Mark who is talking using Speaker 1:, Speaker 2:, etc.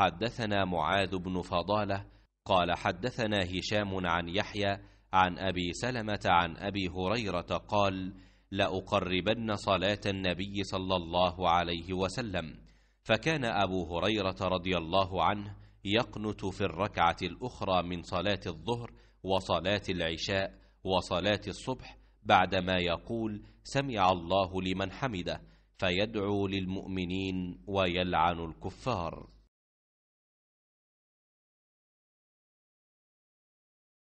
Speaker 1: حدثنا معاذ بن فضالة قال حدثنا هشام عن يحيى عن أبي سلمة عن أبي هريرة قال لأقربن صلاة النبي صلى الله عليه وسلم فكان أبو هريرة رضي الله عنه يقنت في الركعة الأخرى من صلاة الظهر وصلاة العشاء وصلاة الصبح بعدما يقول سمع الله لمن حمده فيدعو للمؤمنين ويلعن الكفار.